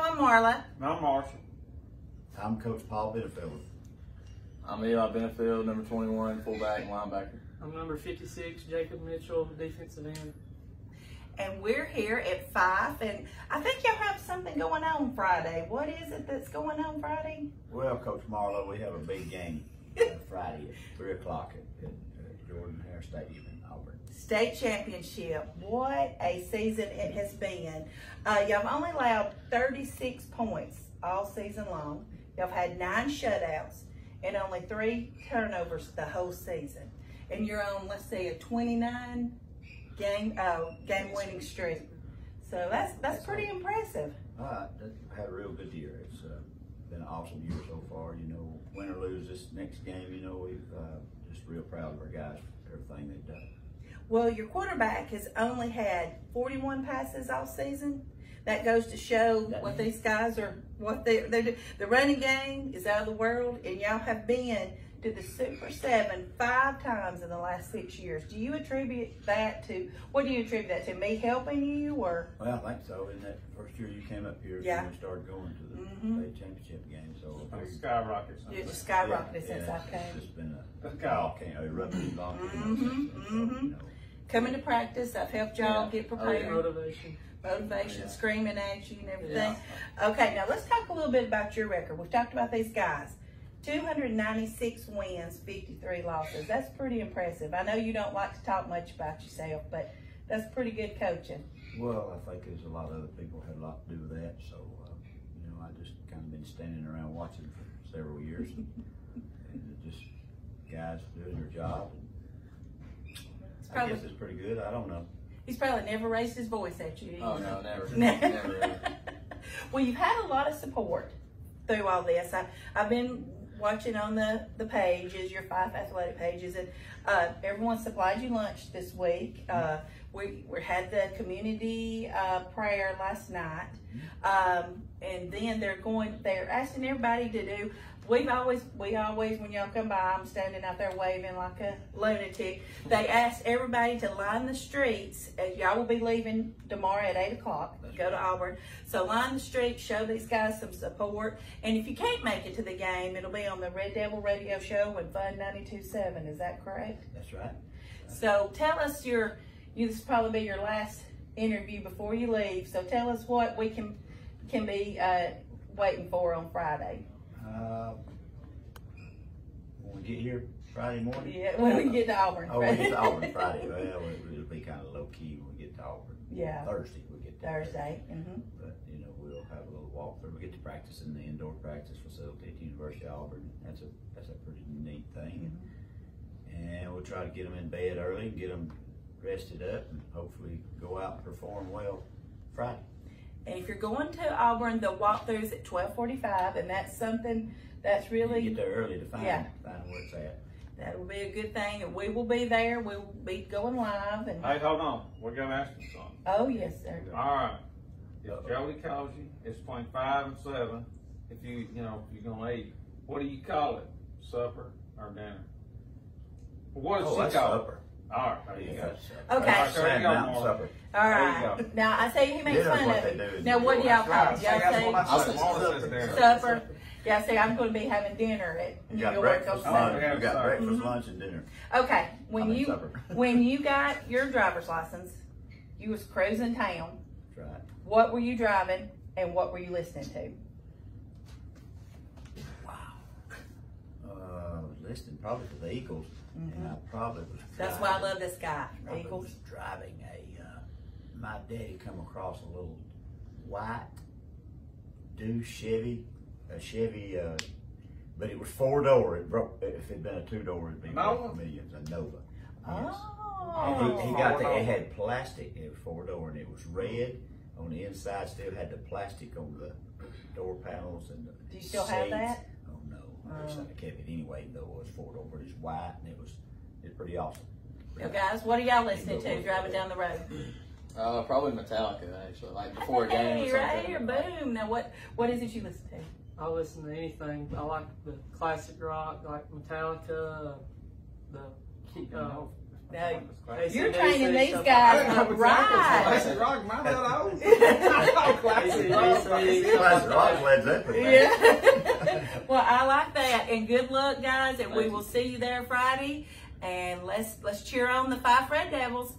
I'm Marla. I'm Marshall. I'm Coach Paul Benefield. I'm Eli Benefield, number 21, fullback and linebacker. I'm number 56, Jacob Mitchell, defensive end. And we're here at Fyffe. And I think y'all have something going on Friday. What is it that's going on Friday? Well, Coach Marlowe, we have a big game Friday at 3 o'clock at, at Jordan Hare Stadium in Auburn. State championship. What a season it has been. Uh, y'all have only allowed 36 points all season long. Y'all have had nine shutouts and only three turnovers the whole season. And you're on, let's say, a 29 game uh, game winning streak. So that's that's pretty impressive. Uh, had a real good year. It's uh, been an awesome year so far. You know, win or lose this next game, you know, we've uh, just real proud of our guys for everything they've done. Well, your quarterback has only had 41 passes all season. That goes to show what these guys are, what they they do. The running game is out of the world, and y'all have been to the Super Seven five times in the last six years. Do you attribute that to, what do you attribute that to? Me helping you or? Well, I think so. In that first year you came up here, yeah. when we started going to the mm-hmm. state championship game. So it's skyrocketed. It's skyrocketed yeah, since yeah, I came. It's just been a, a volcano erupting volcano. Mm-hmm, mm-hmm. You know. Coming to practice, I've helped y'all yeah. get prepared. Oh, motivation. Motivation, yeah. screaming at you and everything. Okay, now let's talk a little bit about your record. We've talked about these guys. 296 wins, 53 losses. That's pretty impressive. I know you don't like to talk much about yourself, but that's pretty good coaching. Well, I think there's a lot of other people had a lot to do with that. So, uh, you know, I just kind of been standing around watching for several years, and, and just guys doing their job. Probably, I guess it's pretty good. I don't know. He's probably never raised his voice at you. Oh no, never, never. well, you've had a lot of support through all this. I, I've been watching on the, the pages, your Fyffe athletic pages, and uh, everyone supplied you lunch this week. Uh, we, we had the community uh, prayer last night, um, and then they're going. They're asking everybody to do we've always, we always, when y'all come by, I'm standing out there waving like a lunatic. They ask everybody to line the streets. As y'all will be leaving tomorrow at 8 o'clock, go to Auburn. So line the streets, show these guys some support. And if you can't make it to the game, it'll be on the Red Devil Radio Show with Fun 92.7. Is that correct? That's right. So tell us your, you, this will probably be your last interview before you leave. So tell us what we can, can be uh, waiting for on Friday. Uh, when we get here Friday morning? Yeah, when we get to Auburn. Oh, we get to Auburn Friday. Well, it'll be kind of low key when we get to Auburn. Yeah. Thursday we get to Thursday. Mm-hmm. But, you know, we'll have a little walkthrough. We get to practice in the indoor practice facility at the University of Auburn. That's a, that's a pretty neat thing. Mm-hmm. And we'll try to get them in bed early and get them rested up and hopefully go out and perform well Friday. And if you're going to Auburn, the walkthroughs at 1245, and that's something that's really... You get there early to find, yeah. find where it's at. That will be a good thing, and we will be there. We will be going live. And Hey, hold on. We're going to ask you something. Oh, yes, sir. All right. If Jody calls you, it's between 5 and 7. If you, you know, if you're going to eat, what do you call it? Supper or dinner? What does oh, she call supper. It? All right, there you go. Okay. All right, there you go, supper. All right. Now I say he makes fun of it. Now what do y'all call it? Y'all say supper. Yeah, see, I'm going to be having dinner at you New York on Sunday. You got breakfast, mm-hmm. lunch, and dinner. Okay, when you when you got your driver's license, you was cruising town. That's right. What were you driving, and what were you listening to? Wow. Uh, listening probably to the Eagles. Mm-hmm. And I probably was. That's driving, why I love this guy. I Eagles. was driving a. Uh, my daddy come across a little white do Chevy, a Chevy, uh, but it was four door. It broke. If it'd been a two door, it'd be Nova. millions. A Nova. Yes. Oh. He, he, got the. It had plastic. It was four door, and it was red on the inside. Still had the plastic on the door panels and the. Do you still seats. have that? Oh no, I wish I'd kept it anyway. Though it was four door, but it's white and it was it's pretty awesome. Well, guys, what are y'all listening to driving down the road? Uh, probably Metallica actually, like before a game. Hey, right here, boom! Now, what what is it you listen to? I listen to anything. I like the classic rock, like Metallica, the uh, No, Classic you're training these stuff guys like up right. Classic rock, am I that old? Classic rock. ACDC. Classic rock, Led Zeppelin. Yeah. Well, I like that, and good luck, guys. And we will see you there Friday. And let's let's cheer on the Fyffe Red Devils.